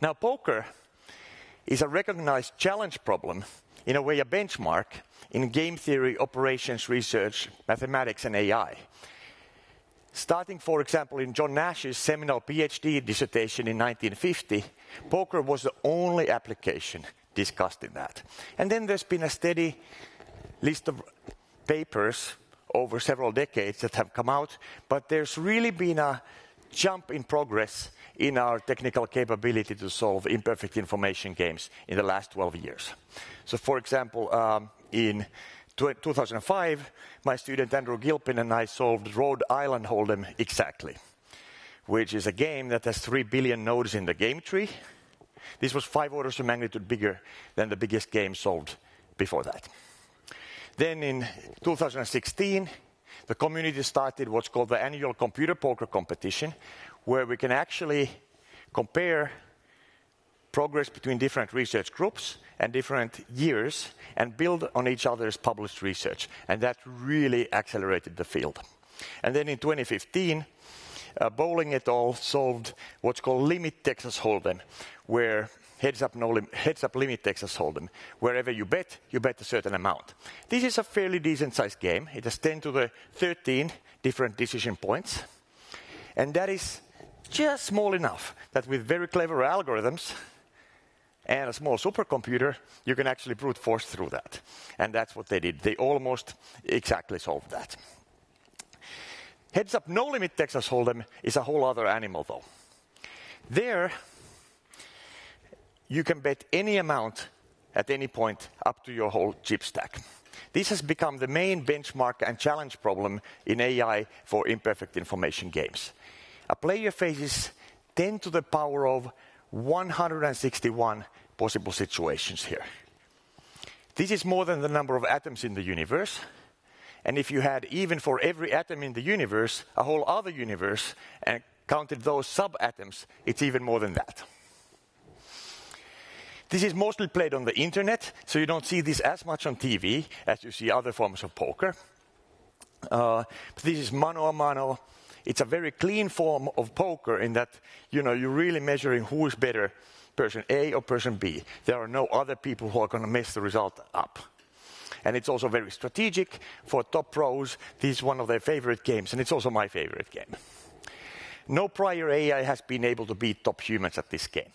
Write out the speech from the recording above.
Now, poker is a recognized challenge problem, in a way, a benchmark in game theory, operations research, mathematics, and AI. Starting, for example, in John Nash's seminal PhD dissertation in 1950, poker was the only application discussed in that. And then there's been a steady list of papers over several decades that have come out, but there's really been a jump in progress in our technical capability to solve imperfect information games in the last 12 years. So, for example, um, in 2005, my student Andrew Gilpin and I solved Rhode Island Hold'em exactly, which is a game that has 3 billion nodes in the game tree. This was five orders of magnitude bigger than the biggest game solved before that. Then in 2016, the community started what's called the annual computer poker competition, where we can actually compare progress between different research groups and different years and build on each other's published research. And that really accelerated the field. And then in 2015, uh, Uh, bowling et al. solved what's called limit Texas Hold'em, where heads up, no lim- heads up limit Texas Hold'em. Wherever you bet, you bet a certain amount. This is a fairly decent sized game. It has 10 to the 13 different decision points. And that is just small enough that with very clever algorithms and a small supercomputer, you can actually brute force through that. And that's what they did. They almost exactly solved that. Heads up, no limit Texas Hold'em is a whole other animal, though. There, you can bet any amount at any point up to your whole chip stack. This has become the main benchmark and challenge problem in AI for imperfect information games. A player faces 10 to the power of 161 possible situations here. This is more than the number of atoms in the universe. And if you had even for every atom in the universe, a whole other universe, and counted those subatoms, it's even more than that. This is mostly played on the internet, so you don't see this as much on TV as you see other forms of poker. Uh, this is mano a mano. It's a very clean form of poker in that you know you're really measuring who is better, person A or person B. There are no other people who are going to mess the result up. And it's also very strategic for top pros. This is one of their favorite games, and it's also my favorite game. No prior AI has been able to beat top humans at this game.